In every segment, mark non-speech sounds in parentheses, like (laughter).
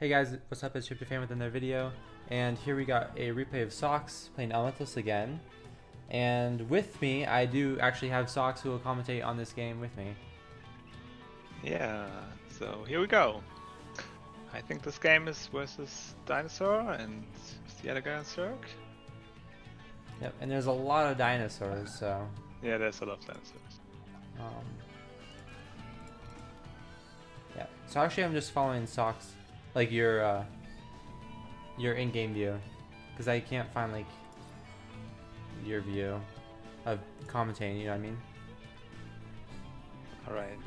Hey guys, what's up? It's Tryptophan with another video, and here we got a replay of Socks playing Elementalist again. And with me, I do actually have Socks who will commentate on this game with me. Yeah, so here we go. I think this game is versus Dinosaur and the other guy on Zerg. Yep, and there's a lot of dinosaurs, so. Yeah, there's a lot of dinosaurs. Um, yeah, so actually, I'm just following Socks, like your uh, your in-game view, because I can't find like your view of commentating. You know what I mean? Alright.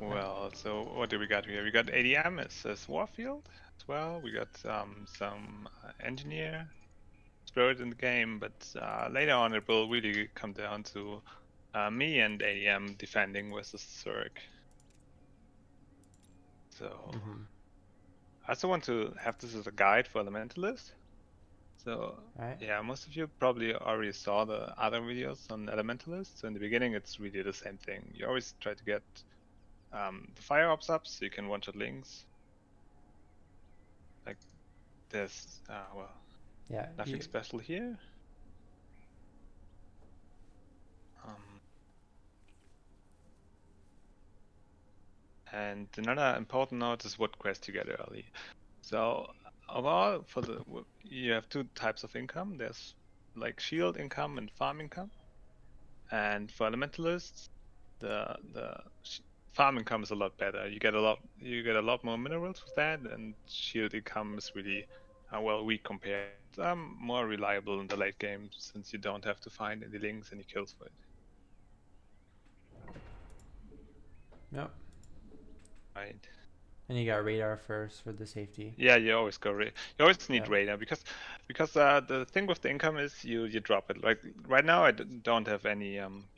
Well, so what do we got here? We got ADM as, as Warfield as well. We got um, some uh, engineer spirit in the game, but uh, later on it will really come down to uh, me and ADM defending versus Zerg. So Mhm. I also want to have this as a guide for Elementalist. So Right. yeah, most of you probably already saw the other videos on Elementalist. So in the beginning, it's really the same thing. You always try to get um, the fire orbs up so you can one-shot links. Like this, uh, well Yeah. nothing you- special here. And another important note is what quest you get early. So overall, for the you have two types of income. There's like shield income and farm income. And for elementalists, the the farm income is a lot better. You get a lot you get a lot more minerals with that, and shield income is really uh, well weak compared. Um, more reliable in the late game since you don't have to find any links, any kills for it. Yep. Right. And you got radar first for the safety. Yeah, you always go. Ra- you always need Yeah. radar because because uh, the thing with the income is you you drop it. Like right now, I d- don't have any um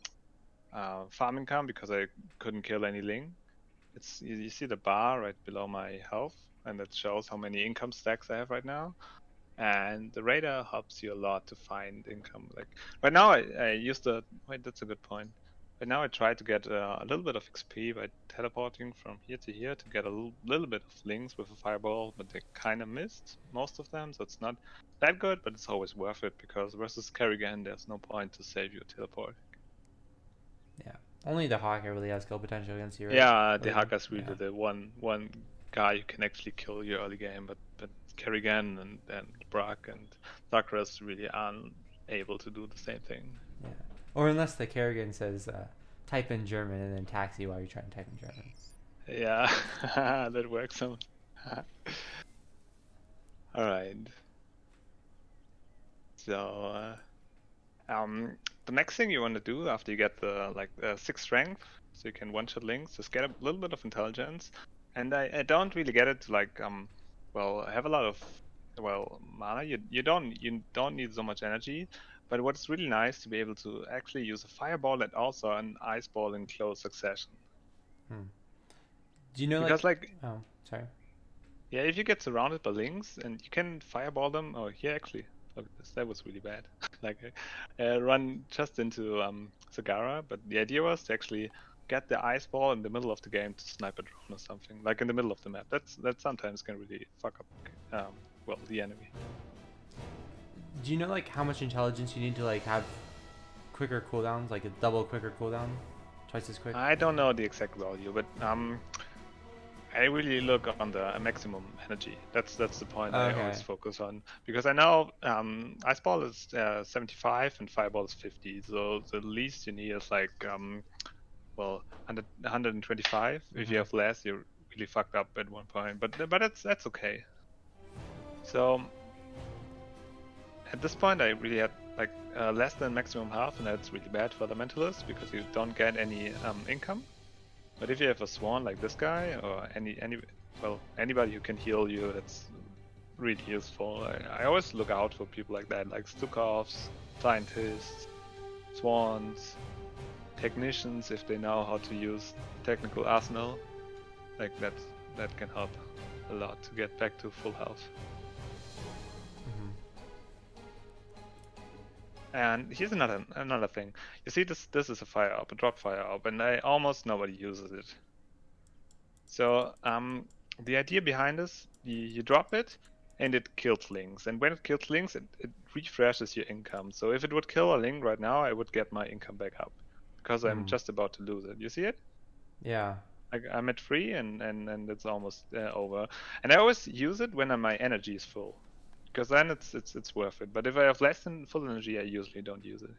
uh, farm income because I couldn't kill any ling. It's you, you see the bar right below my health, and it shows how many income stacks I have right now. And the radar helps you a lot to find income. Like right now, I, I used the wait. That's a good point. Right now, I try to get uh, a little bit of XP by teleporting from here to here to get a little, little bit of links with a fireball, but they kind of missed most of them, so it's not that good, but it's always worth it because versus Kerrigan, there's no point to save your teleport. Yeah. Only the Hawker really has kill potential against you. Right? Yeah, the? Haka's really Yeah. the one one guy who can actually kill your early game, but but Kerrigan and and Brock and Zagras really aren't able to do the same thing. Yeah. Or unless the Kerrigan says, uh, type in German and then taxi while you're trying to type in German. Yeah, (laughs) that works. Some. (laughs) All right. So, uh, um, the next thing you want to do after you get the like uh, six strength, so you can one-shot links, just get a little bit of intelligence. And I, I don't really get it to like um, well, I have a lot of well mana. You you don't you don't need so much energy. But what's really nice to be able to actually use a fireball and also an ice ball in close succession. Do you know, because like, like oh, sorry. Yeah, if you get surrounded by links and you can fireball them. Oh, here actually, look at this. That was really bad. (laughs) like, uh, run just into um, Zagara. But the idea was to actually get the ice ball in the middle of the game to snipe a drone or something, like in the middle of the map. That's that sometimes can really fuck up, um, well, the enemy. Do you know, like, how much intelligence you need to, like, have quicker cooldowns? Like, a double quicker cooldown? Twice as quick? I don't know the exact value, but um, I really look on the maximum energy. That's that's the point I always focus on because I know um, ice ball is uh, 75 and fireball is 50. So the least you need is like um, well 100, 125. If you Mhm. have less, you're really fucked up at one point. But but that's that's okay. So at this point, I really had like uh, less than maximum health, and that's really bad for the mentalist because you don't get any um, income. But if you have a swan like this guy, or any any well anybody who can heal you, that's really useful. I, I always look out for people like that, like Stukovs, scientists, swans, technicians, if they know how to use technical arsenal. Like that, that can help a lot to get back to full health. And here's another another thing. You see, this this is a fire up, a drop fire up, and I almost nobody uses it. So um, the idea behind this, you, you drop it, and it kills links. And when it kills links, it, it refreshes your income. So if it would kill a link right now, I would get my income back up because I'm Mm. just about to lose it. You see it? Yeah. Like I'm at three, and and and it's almost uh, over. And I always use it when my energy is full, because then it's it's it's worth it. But if I have less than full energy, I usually don't use it.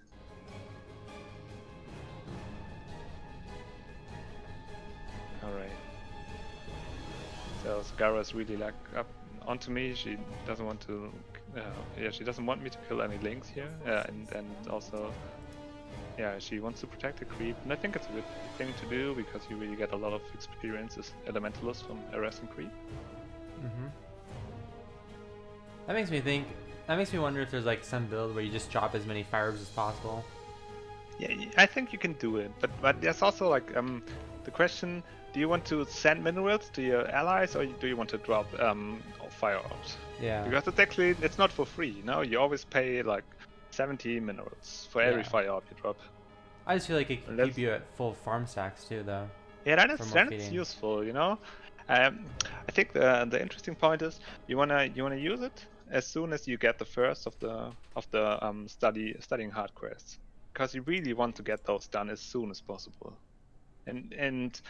All right. So Scarra's really like up onto me. She doesn't want to. Uh, yeah, she doesn't want me to kill any links here, uh, and and also yeah, she wants to protect the creep, and I think it's a good thing to do because you really get a lot of experience as elementalist from harassing creep. Mm-hmm. That makes me think. That makes me wonder if there's like some build where you just drop as many fire orbs as possible. Yeah, I think you can do it, but but there's also like um the question: Do you want to send minerals to your allies, or do you want to drop um fire orbs? Yeah. Because it's actually it's not for free. You know, you always pay like 70 minerals for every Yeah. fire orb you drop. I just feel like it can keep you at full farm stacks too, though. Yeah, then for it's more then it's feeding. useful, you know. Um, I think the the interesting point is you wanna you wanna use it as soon as you get the first of the of the um study studying hard quests, because you really want to get those done as soon as possible. And and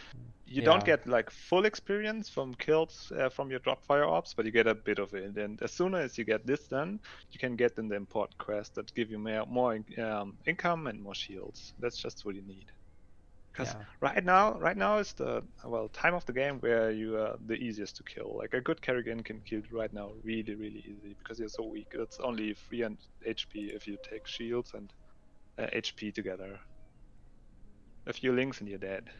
you don't get like full experience from kills uh, from your drop fire orbs, but you get a bit of it. And as soon as you get this done, you can get in the important quests that give you more more um, income and more shields. That's just what you need. Because Yeah. right now, right now is the well time of the game where you are the easiest to kill. Like a good Kerrigan can kill you right now really, really easy because you're so weak. It's only 300 HP if you take shields and uh, HP together. A few links and you're dead.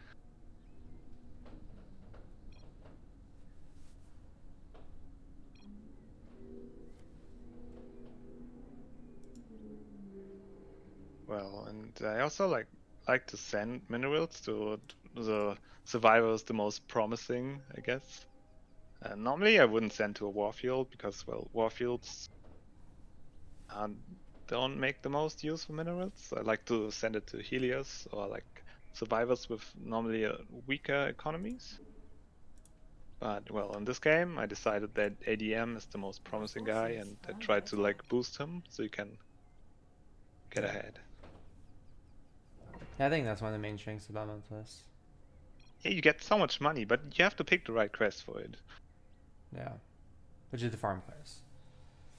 Well, and I also like like to send minerals to the survivors the most promising, I guess. Uh, normally, I wouldn't send to a warfield because, well, warfields uh, don't make the most use for minerals. I like to send it to Helios or like survivors with normally uh, weaker economies. But well, in this game, I decided that ADM is the most promising guy, and I tried to like boost him so you can get ahead. Yeah, I think that's one of the main strengths about Mentalist. Yeah, you get so much money, but you have to pick the right quest for it. Yeah. Which is the farm quest.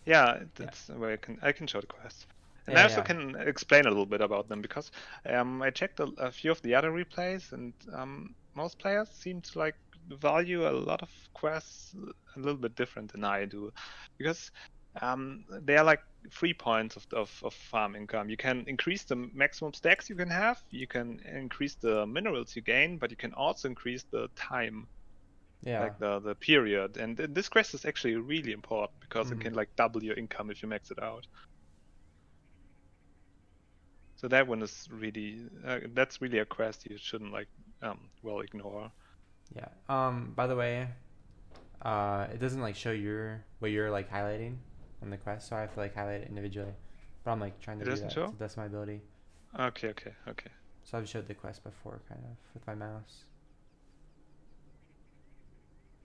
Yeah, that's where I can I can show the quest. And Yeah, I also yeah. can explain a little bit about them because um, I checked a, a few of the other replays, and um, most players seem to like value a lot of quests a little bit different than I do, because um, they are like three points of, of, of farm income. You can increase the maximum stacks you can have, you can increase the minerals you gain, but you can also increase the time Yeah. like the the period. And this quest is actually really important because Mhm. it can like double your income if you max it out. So that one is really uh, that's really a quest you shouldn't like um well ignore. Yeah. Um. By the way, uh, it doesn't like show your what you're like highlighting on the quest, so I have to like highlight it individually. But I'm like trying to It do that show? to best my ability. Okay, okay, okay. So I've showed the quest before, kind of with my mouse.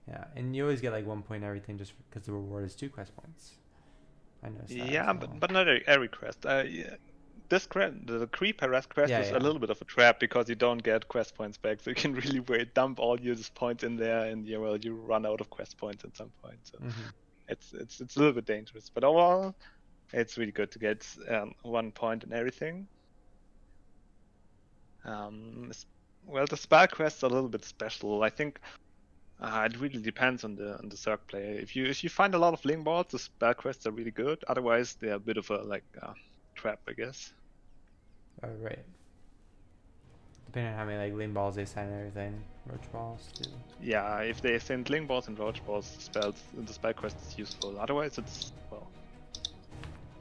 Yeah, and you always get like one point everything just because the reward is two quest points. I that. Yeah, as well. but but not every, quest. Uh, yeah, this quest, the creep harass quest Yeah, is yeah. a little bit of a trap because you don't get quest points back, so you can (laughs) really wait, dump all your points in there, and yeah, well, you run out of quest points at some point. So. Mhm. It's it's it's a little bit dangerous, but overall, it's really good to get um, one point in everything. Um, well, the spell quests are a little bit special. I think uh, it really depends on the on the Zerg player. If you if you find a lot of link balls, the spell quests are really good. Otherwise, they're a bit of a like uh, trap, I guess. Oh, right. Depending on how many like lean balls they send and everything, roach balls too. Yeah, if they send link balls and roach balls, spells the spell quest is useful. Otherwise, it's well.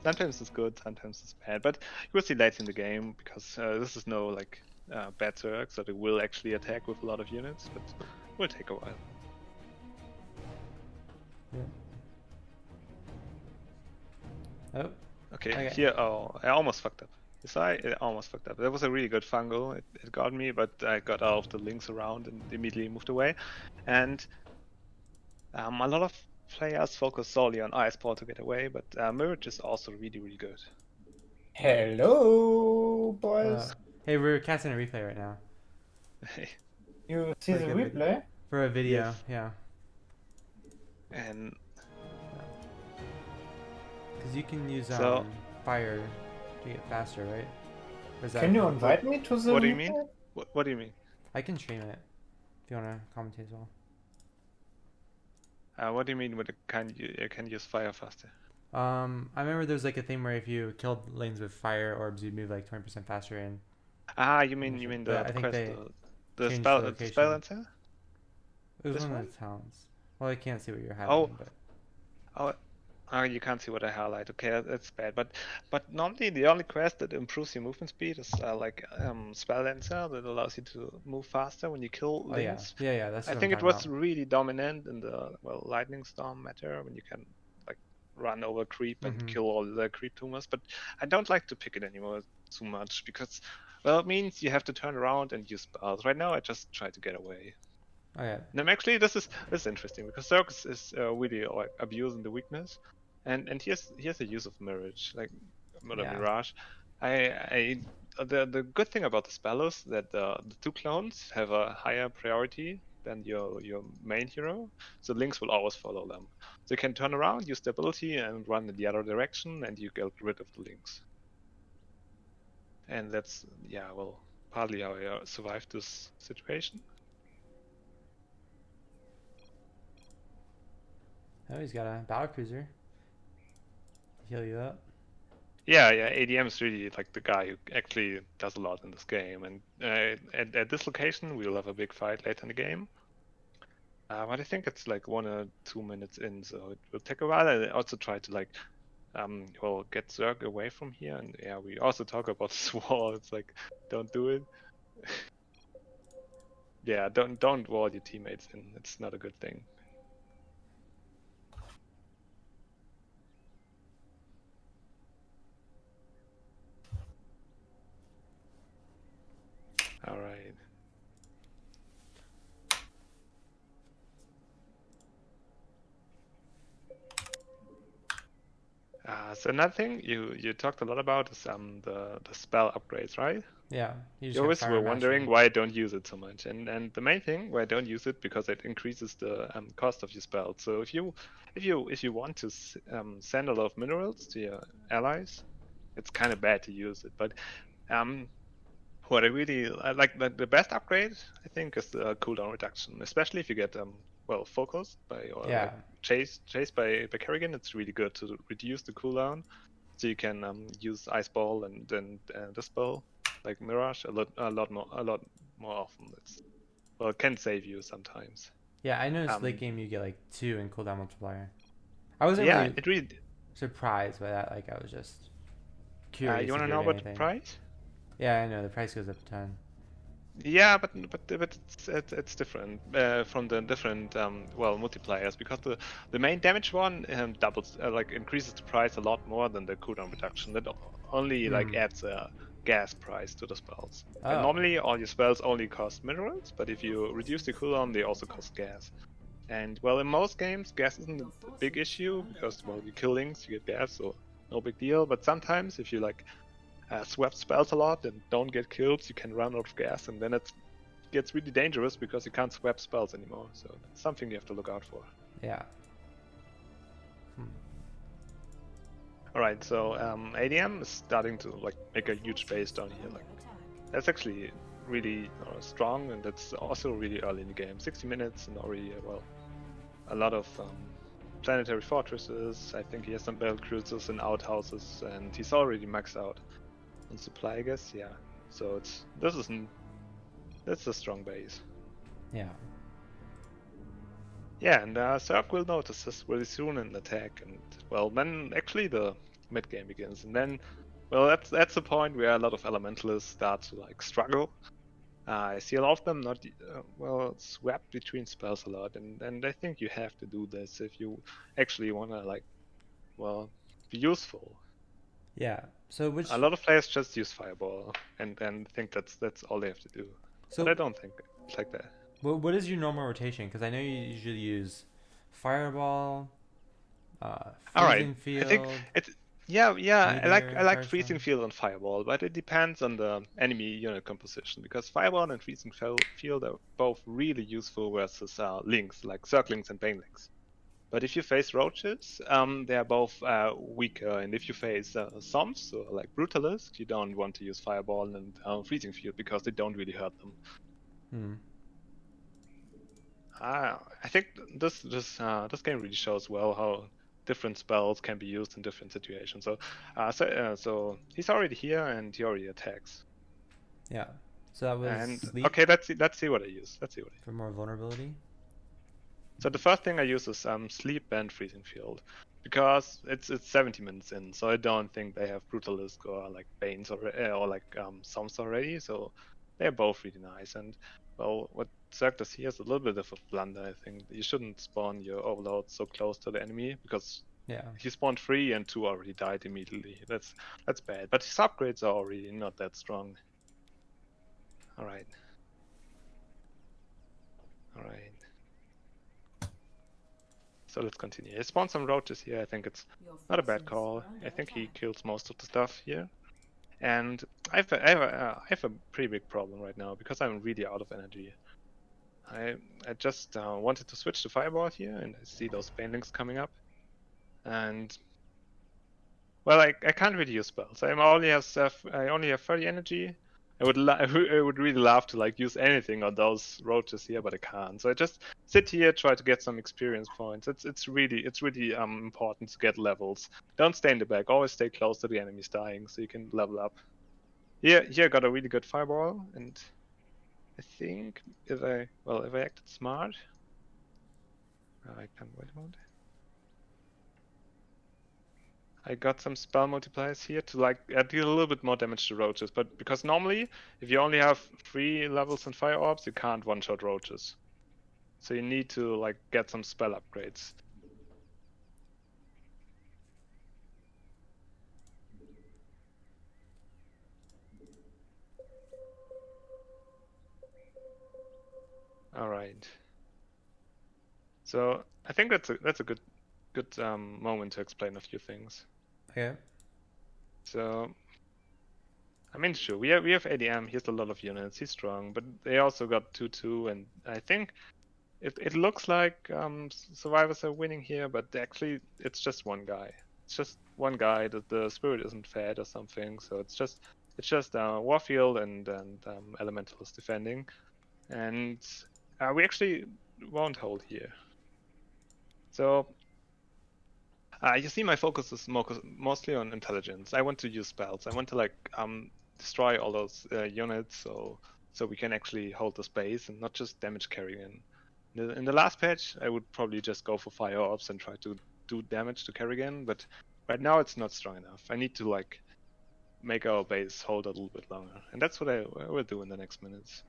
Sometimes it's good, sometimes it's bad, but you will see later in the game because uh, this is no like uh, bad Zerg, so they will actually attack with a lot of units, but it will take a while. Yeah. Oh, Okay, Okay. here. Oh, I almost fucked up. This I, I almost fucked up. That was a really good fungal. It, it got me, but I got out of the links around and immediately moved away. And um, a lot of players focus solely on ice ball to get away, but uh, Mirage is also really, really good. Hello, boys. Uh, hey, we're casting a replay right now Hey. you see like the a vid- replay? for a video. Yes. Yeah, and because you can use um, So- fire to get faster, right? Is that- Can you invite me to the What do you mean? what, what do you mean? I can stream it if you want to commentate as well. Uh, what do you mean with the can you uh, can use fire faster? Um, I remember there's like a thing where if you killed lanes with fire orbs, you'd move like 20% faster in. Ah, you mean you mean the, I the think quest, they the, the spell, the the spell location. answer? It was This one one? of the towns. Well, I can't see what you're highlighting, Oh. but Oh, oh, you can't see what I highlight. Okay, that- that's bad. But but normally the only quest that improves your movement speed is uh, like um, spell answer that allows you to move faster when you kill oh yeah, yeah, yeah. That's. I think it was about. really dominant in the well lightning storm matter when you can like run over creep and Mhm. kill all the creep tumors. But I don't like to pick it anymore too much because well it means you have to turn around and use spells. Right now I just try to get away. Oh yeah, And actually this is this is interesting because Circus is uh, really like abusing the weakness, and and here's here's the use of Mirage like not a Yeah. Mirage. I I the the good thing about the spell is that the the two clones have a higher priority than your your main hero, so links will always follow them. So you can turn around, use the ability, and run in the other direction, and you get rid of the links. And that's yeah well partly how I uh, survived this situation. oh he's got a battle cruiser. Heal you up. Yeah, yeah, ADM is really like the guy who actually does a lot in this game, and uh, at, at this location we'll have a big fight later in the game. Uh, but I think it's like one or two minutes in, so it will take a while. I also try to like, um, well, get Zerg away from here, and yeah, we also talk about (laughs) this wall. It's like, don't do it. (laughs) yeah, don't don't wall your teammates in. It's not a good thing. All right. Uh, so another thing you you talked a lot about is um the the spell upgrades, right? Yeah. You, You always were wondering why I don't use it so much, and and the main thing why I don't use it because it increases the um, cost of your spell. So if you if you if you want to um, send a lot of minerals to your allies, it's kind of bad to use it. But um, what I really I like the, the best upgrade I think is the cooldown reduction, especially if you get um well focused by or Yeah. Like, chased chased by by Kerrigan. It's really good to reduce the cooldown, so you can um, use ice ball and then uh, the spell like Mirage a lot a lot more a lot more often. It's well it can save you sometimes. Yeah, I noticed Um, late game you get like two in cooldown multiplier. I wasn't yeah, really it really. surprised by that. Like I was just Uh, curious. you want to know about the price? Yeah, I know the price goes up a ton. Yeah, but but but it's it's, it's different uh, from the different um, well multipliers because the the main damage one um, doubles uh, like increases the price a lot more than the cooldown reduction. That only like Hmm. adds a gas price to the spells. Oh. And normally all your spells only cost minerals, but if you reduce the cooldown, they also cost gas. And well, in most games, gas isn't a big issue because well, you kill links, you get gas, so no big deal. But sometimes if you like uh, swap spells a lot and don't get killed, you can run out of gas, and then it gets really dangerous because you can't swap spells anymore. So that's something you have to look out for. Yeah. Hmm. All right, so um, ADM is starting to like make a huge base down here. Like that's actually really uh, strong, and that's also really early in the game. 60 minutes and already uh, well, a lot of um, planetary fortresses. I think he has some battle cruisers and outhouses, and he's already maxed out on supply. I guess, yeah. So it's this is that's a strong base. Yeah. Yeah, and uh, Zerg will notice this really soon in attack, and well, then actually the mid game begins, and then, well, that's that's the point where a lot of elementalists start to like struggle. Uh, I see a lot of them not uh, well swapped between spells a lot, and and I think you have to do this if you actually want to like, well, be useful. Yeah. So which A lot of players just use fireball and and think that's that's all they have to do. so but I don't think it's like that. what, what is your normal rotation? Because I know you usually use fireball, uh, All right, freezing field. I think it's yeah, yeah. I like I like freezing field and fireball, but it depends on the enemy unit composition because fireball and freezing field are both really useful versus uh, links like zerglings and banelings. But if you face roaches, um, they are both uh, weaker, and if you face uh, zombies or like brutalisk, you don't want to use fireball and uh, freezing field because they don't really hurt them. Hmm. Ah, I think this this uh, this game really shows well how different spells can be used in different situations. So, uh, so, uh, so he's already here and he already attacks. Yeah. So that was And okay, let's see, let's see what I use. Let's see what I use. for more vulnerability. So the first thing I use is um, sleep and freezing field because it's it's 70 minutes in, so I don't think they have brutalisk or like banes or uh, or like um, Psalms already. So they're both really nice. And well, what Zerg does here is a little bit of a blunder. I think you shouldn't spawn your overlord so close to the enemy because Yeah. he spawned three and two already died immediately. That's that's bad. But his upgrades are already not that strong. Alright. All right. So let's continue. He spawned some roaches here. I think it's not a bad call. I think he kills most of the stuff here. And I have a, I have a, uh, I have a pretty big problem right now because I'm really out of energy. I I just uh, wanted to switch to fireball here, and I see those banelings coming up. And well, I, I can't really use spells. I only have I only have 30 energy. I would lo- (laughs) I would really love to like use anything on those roaches here, but I can't. So I just sit here, try to get some experience points. It's it's really it's really um important to get levels. Don't stay in the back. Always stay close to the enemies dying, so you can level up. Here here I got a really good fireball, and I think if I well if I acted smart, I can wait a moment. I got some spell multipliers here to like deal a little bit more damage to roaches, but because normally if you only have three levels in fire orbs, you can't one-shot roaches. So you need to like get some spell upgrades. All right. So I think that's a that's a good good um, moment to explain a few things. Okay. So, I mean, sure, we have we have ADM. He has a lot of units. He's strong, but they also got two two, and I think it it looks like um, survivors are winning here, but actually it's just one guy. It's just one guy that the spirit isn't fed or something. So it's just it's just uh, Warfield and and um, Elemental is defending, and uh, we actually won't hold here. So uh, you see, my focus is mo- mostly on intelligence. I want to use spells. I want to like um, destroy all those uh, units, so so we can actually hold the space and not just damage Kerrigan. In the, in the last patch, I would probably just go for fire orbs and try to do damage to Kerrigan, but right now it's not strong enough. I need to like make our base hold a little bit longer, and that's what I, I will do in the next minutes.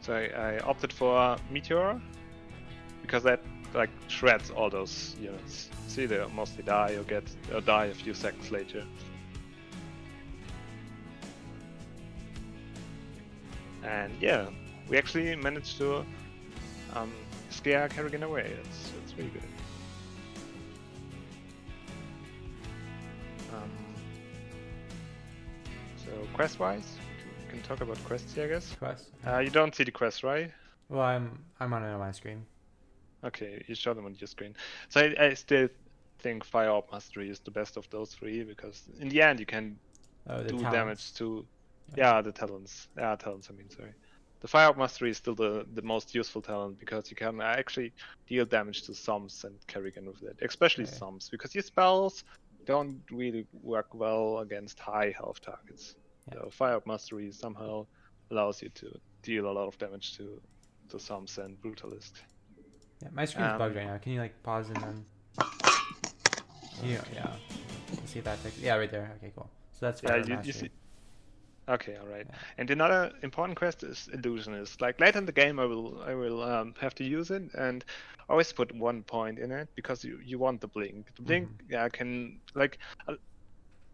So I, I opted for Meteor because that like shreds all those units. See, they mostly die or get or die a few seconds later. And yeah, we actually managed to um, scare Kerrigan away. It's it's really good. Um, so quest-wise, we can talk about quests here, I guess. Quest. Uh, you don't see the quest, right? Well, I'm I'm on my screen. Okay, you show them on your screen. So I, I still think Fire Orb Mastery is the best of those three because in the end you can Oh, do talents. damage to yeah the talents. Yeah, talents. I mean, sorry. The Fire Orb Mastery is still the, the most useful talent because you can actually deal damage to Psalms and Kerrigan with it, especially Okay. Because your spells don't really work well against high health targets. Yeah. So Fire Orb Mastery somehow allows you to deal a lot of damage to to Psalms and Brutalisk. Yeah, my screen's Um, bugged right now. Can you like pause and then? Yeah, yeah. Let's see if that fixes. Yeah, right there. Okay, cool. So that's Yeah, you, you see. Okay, all right. Yeah. And another important quest is illusionist. Like later in the game, I will I will um, have to use it and always put one point in it because you, you want the blink. The blink, Mm-hmm. yeah, can like uh,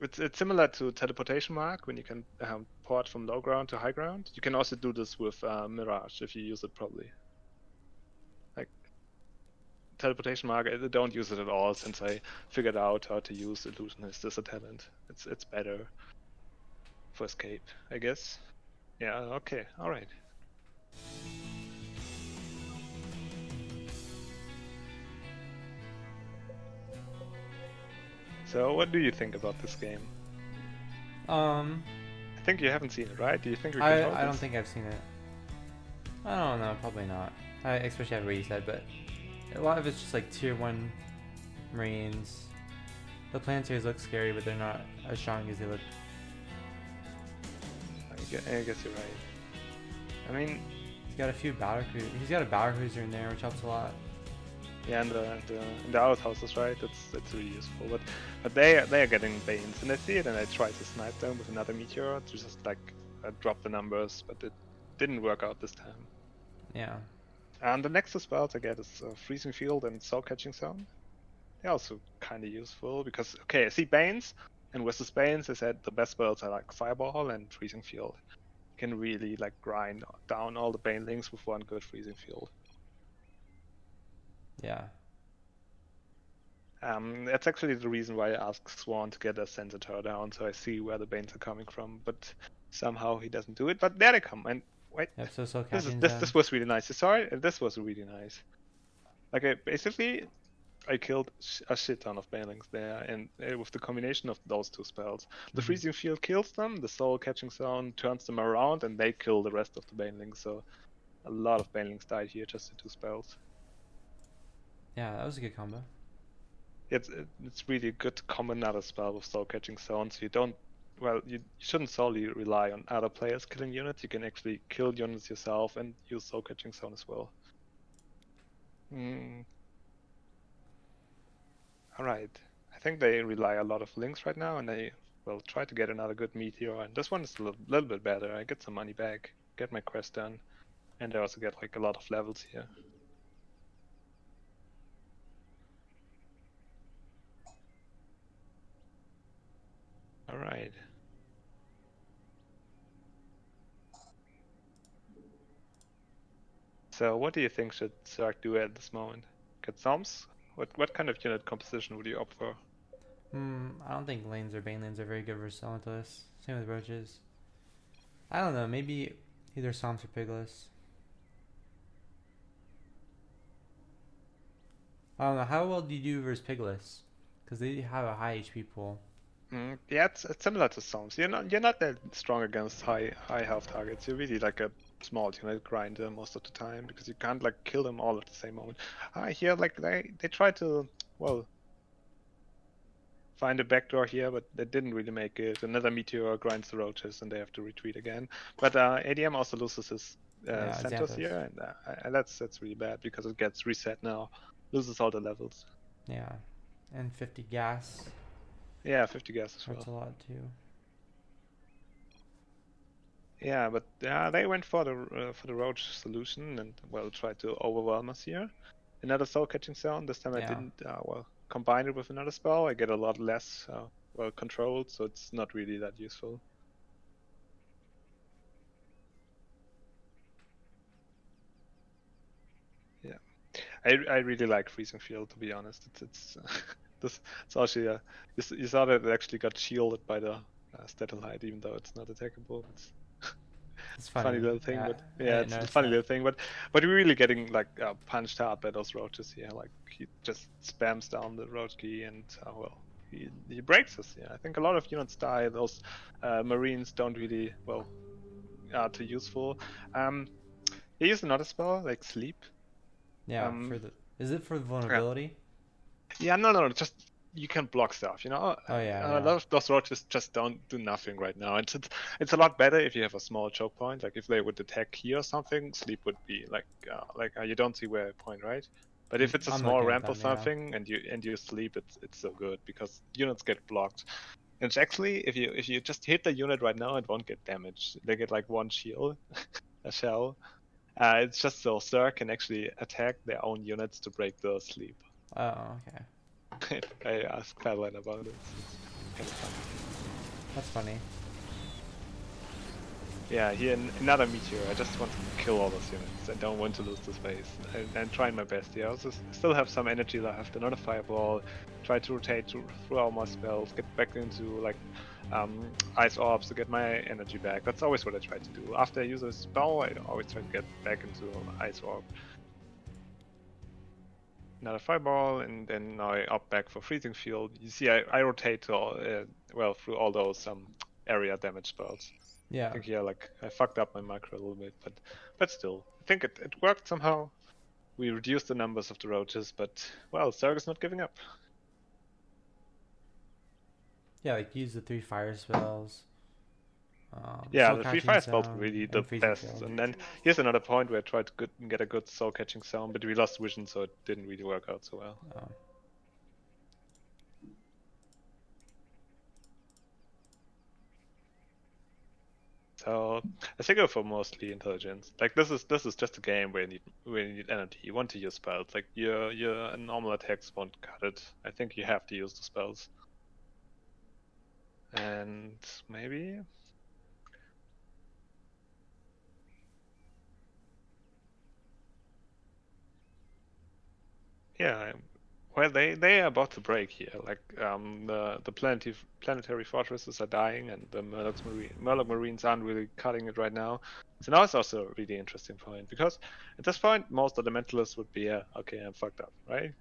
It's it's similar to teleportation mark when you can um, port from low ground to high ground. You can also do this with uh, Mirage if you use it properly. Teleportation mark, I don't use it at all since I figured out how to use illusionist as a talent. It's it's better for escape, I guess. Yeah. Okay. All right. So, what do you think about this game? Um, I think you haven't seen it, right? Do you think we can I, I don't think I've seen it. I don't know, probably not. I, especially after what you said, but a lot of it's just like tier one marines. The planetars look scary, but they're not as strong as they look. I gue- I guess you're right. I mean, He's got a few battle cruisers. He's got a battle cruiser in there, which helps a lot. yeah, and the the, and the outhouses, right? That's that's really useful. But but they are- they are getting banes, and I see it, and I try to snipe them with another meteor to just like uh, drop the numbers, but it didn't work out this time. Yeah. And the next spells I get is uh, Freezing Field and Soul Catching Zone. They're also kind of useful because, okay, I see Banes, and with the Banes, I said the best spells are like Fireball and Freezing Field. You can really like grind down all the Banelings with one good Freezing Field. Yeah. Um, that's actually the reason why I asked Swan to get a Sensitor down, so I see where the Banes are coming from, but somehow he doesn't do it. But there they come, and wait, Yep. So so this is this this was really nice. Sorry. This was really nice. Like basically, I killed a shit ton of banelings there, and uh, with the combination of those two spells, the Mhm. freezing field kills them, the soul catching zone turns them around, and they kill the rest of the banelings. So a lot of banelings died here just the two spells. Yeah, that was a good combo. It's it's really a good combo another spell with soul catching zone, so you don't. Well, you shouldn't solely rely on other players killing units. You can actually kill units yourself and use soul catching zone as well. Mm. All right. I think they rely a lot of links right now, and they will try to get another good meteor. And this one is a little, little bit better. I get some money back, get my quest done, and I also get like a lot of levels here. All right. So, what do you think should Zerg do at this moment? Get Zombs? What what kind of unit composition would you opt for? Hmm. I don't think lanes or banelings are very good versus Elementalist. Same with roaches. I don't know. Maybe either Psalms or Pigless. I don't know. How well do you do versus Pigless? Because they have a high HP pool. Mm, yeah, it's, it's similar to Zombs. You're not you're not that strong against high high health targets. You're really like a small unit grinder most of the time because you can't like kill them all at the same moment. I hear like they they try to well find a backdoor here, but they didn't really make it. Another meteor grinds the roaches, and they have to retreat again. But uh, ADM also loses his uh, Yeah, centers here, and, uh, and that's that's really bad because it gets reset now, loses all the levels. Yeah. And 50 gas. Yeah, 50 gas as well. That's a lot too. Yeah, but yeah, they went for the uh, for the roach solution and well tried to overwhelm us here. Another soul catching zone. This time I didn't uh, well combine it with another spell. I get a lot less uh, well controlled, so it's not really that useful. Yeah, I I really like freezing field to be honest. It's it's (laughs) this it's actually uh, you, you saw that it actually got shielded by the uh, Statellite, even though it's not attackable. It's It's (laughs) funny, funny. little thing, Yeah, but I yeah, didn't it's a funny that. little thing. But but we're really getting like uh, punched hard by those roaches here. Like he just spams down the roach key and uh, well, he, he breaks us. Yeah, I think a lot of units die. Those uh, marines don't really well are too useful. Um, he used another spell like sleep. Yeah. um, for the is it for the vulnerability? Yeah, no, no, just you can block stuff. You know. Oh, yeah, Uh, yeah. A lot of those roaches just don't do nothing right now. It's it's, it's a lot better if you have a small choke point. Like if they would attack here or something, sleep would be like uh, like uh, you don't see where I point, right? But if it's a I'm small ramp or them, yeah. something and you and you sleep, it's it's so good because units get blocked. And it's actually, if you if you just hit the unit right now, it won't get damaged. They get like one shield, (laughs) a shell. Uh, it's just so Sir can actually attack their own units to break the sleep. Oh, okay. (laughs) I asked Caroline about it. kind of fun. That's funny. Yeah, here another meteor. I just want to kill all those units. I don't want to lose the space. I, I'm trying my best here. I also still have some energy left. Another fireball. Try to rotate to, through all my spells. Get back into like um, ice orbs to get my energy back. That's always what I try to do. After I use a spell, I always try to get back into ice orb. Another fireball, and then now I up back for freezing field. You see, I, I rotate all, uh, well through all those um, area damage spells. Yeah. I think yeah, like I fucked up my macro a little bit, but but still, I think it, it worked somehow. We reduced the numbers of the roaches, but well, Zerg is not giving up. Yeah, like use the three fire spells. Um, Yeah, the free fire spells really the best. field. And then here's another point where I tried to good, get a good soul catching sound, but we lost vision, so it didn't really work out so well. Oh. So I think go for mostly intelligence. Like this is this is just a game where you need where you need energy. You want to use spells. Like your your normal attacks won't cut it. I think you have to use the spells. And maybe Yeah, well, they they are about to break here. Like um, the the planetary planetary fortresses are dying, and the Murloc Marine Murloc Marines aren't really cutting it right now. So now it's also a really interesting point because at this point most of the mentalists would be, yeah, okay, I'm fucked up, right?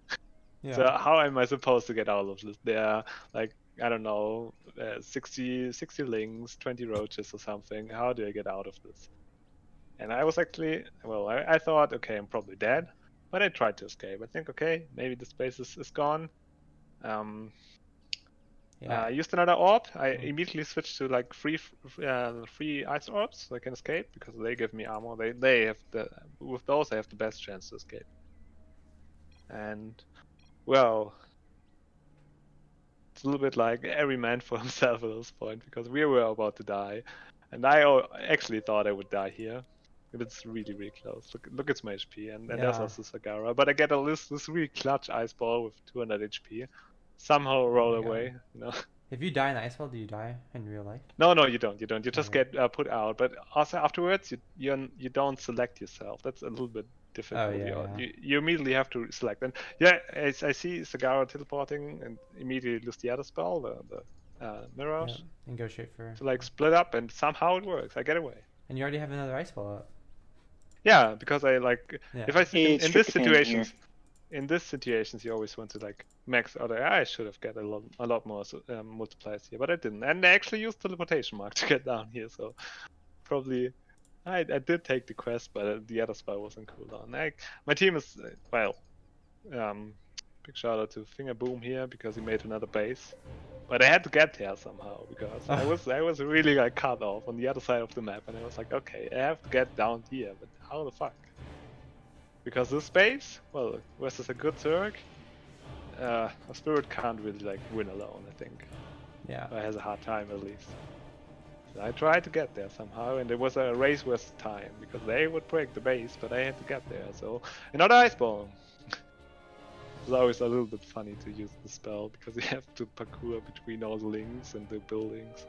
Yeah. So how am I supposed to get out of this? There are like I don't know, uh, 60, 60 lings, 20 roaches or something. How do I get out of this? And I was actually, well, I, I thought, okay, I'm probably dead, but I tried to escape. I think, okay, maybe the space is, is gone. Um, yeah. uh, I used another orb. I immediately switched to like free, uh, free ice orbs so I can escape because they give me armor. They, they have the, with those I have the best chance to escape. And, well, it's a little bit like every man for (laughs) himself at this point because we were about to die, and I actually thought I would die here. It's really, really close. Look, look at my HP, and, and there's also Zagara. But I get a this this really clutch ice ball with 200 HP. Somehow roll Oh my God. away, you know. (laughs) if you die in the ice ball, do you die in real life? No, no, you don't. You don't. You just Okay. get uh, put out. But also afterwards, you you you don't select yourself. That's a little bit difficult. Oh, yeah, you, yeah. you you immediately have to select. And yeah, I, I see Zagara teleporting and immediately lose the other spell, the the uh, mirage, Yeah. And go straight for. to like split up, and somehow it works. I get away. And you already have another ice ball up. Yeah, because I like Yeah. if I see in, in this tricky situations. In this situations, you always want to like max out. I should have got a lot, a lot more so- um, multipliers here, but I didn't. And I actually used teleportation mark (laughs) to get down here, so probably I, I did take the quest, but uh, the other spell wasn't cool. cooldown. I, my team is uh, well. Um, big shout out to Finger Boom here because he made another base, but I had to get there somehow because I (laughs) was I was really like cut off on the other side of the map, and I was like, okay, I have to get down here, but how the fuck? Because this base, well, versus a good Zerg, uh, a spirit can't really like win alone. I think Yeah. or has a hard time at least. So I tried to get there somehow, and it was a race with time because they would break the base, but I had to get there. So another ice bomb. (laughs) it's always a little bit funny to use the spell because you have to parkour between all the links and the buildings.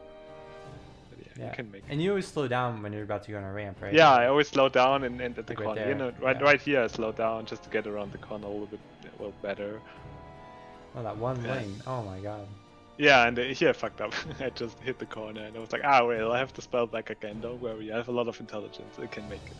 But yeah, Yeah. you can make. And you always slow down when you're about to go on a ramp, right? Yeah, I always slow down and, and at the Like corner. there, you know, right yeah. right here I slow down just to get around the corner a little bit well better. Oh, that one Yeah. lane. Oh my god. Yeah, and uh, here I fucked up. (laughs) I just hit the corner and I was like, ah, well, I have to spell back again. Don't worry, I have a lot of intelligence. I can make it.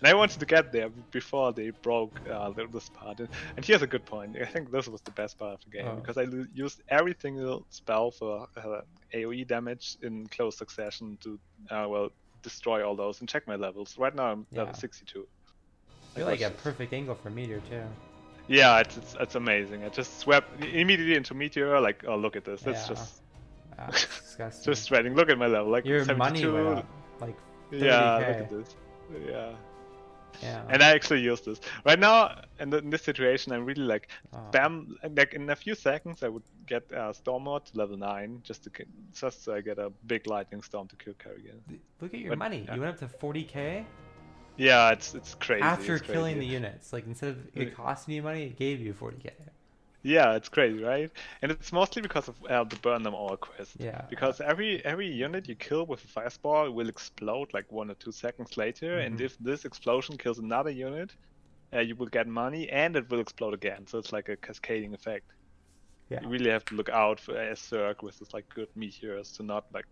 And I wanted to get there before they broke uh, this part. And, and here's a good point. I think this was the best part of the game Oh. because I used every single spell for uh, AOE damage in close succession to, uh, well, destroy all those and check my levels. Right now I'm level Yeah. 62. You're Like, like a perfect angle for meteor too. Yeah, it's, it's it's amazing. I just swept immediately into meteor. Like, oh look at this. It's Yeah. just Ah, (laughs) disgusting. just shredding. Look at my level. Like Your 72. money went up. Like, Yeah, 30K. look at this. Yeah, yeah. and I actually use this right now. In, the, in this situation, I'm really like, Oh. bam! Like in a few seconds, I would get uh, storm mode to level nine just to just so I get a big lightning storm to kill Kerrigan. Look at your But- money. yeah. You went up to 40k Yeah, it's it's crazy. after it's killing the units. Like instead of it costing you money, it gave you 40k. Yeah, it's crazy, right? And it's mostly because of uh, the burn them all quest. Yeah. Because every every unit you kill with a spore will explode like one or two seconds later, and Mhm. if this explosion kills another unit, uh, you will get money, and it will explode again. So it's like a cascading effect. Yeah. You really have to look out for as Zerg with this like good meteors to not like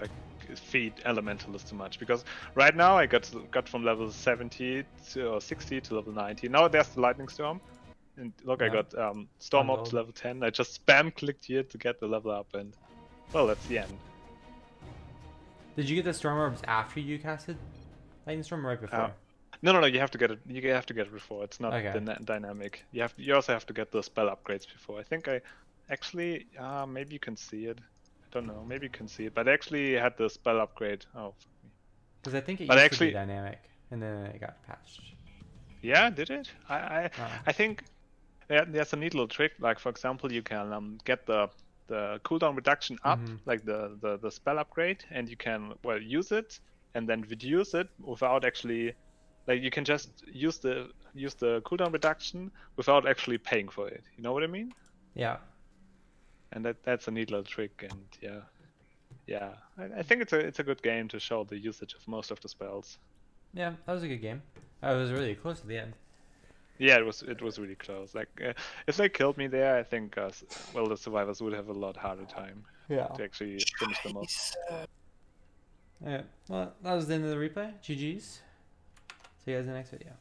like feed elementalists too much because right now I got got from level 70 to or 60 to level 90. Now there's the lightning storm, and look I got um, storm up to level 10. I just (laughs) spam clicked here to get the level up, and well that's the end. Did you get the storm orbs after you casted lightning storm or right before? Uh, No, no, no. You have to get it. You have to get it before. It's not Okay. dyna- dynamic. You have. You also have to get the spell upgrades before. I think I, actually, uh, maybe you can see it. I don't know. Maybe you can see it. But I actually had the spell upgrade. Oh. Because I think it But used actually- to be dynamic, and then it got patched. yeah, did it? I, I. I think there, there's a neat little trick. Like for example, you can um, get the the cooldown reduction up, Mhm. like the, the the spell upgrade, and you can well use it and then reduce it without actually. Like you can just use the use the cooldown reduction without actually paying for it. You know what I mean? Yeah. And that that's a neat little trick. And yeah, yeah, I, I think it's a it's a good game to show the usage of most of the spells. Yeah, that was a good game. I was really close to the end. Yeah, it was it was really close. Like uh, if they killed me there, I think uh, well the survivors would have a lot harder time Yeah. to actually finish them off. Yeah. Well, that was the end of the replay. GG's. See you guys in the next video.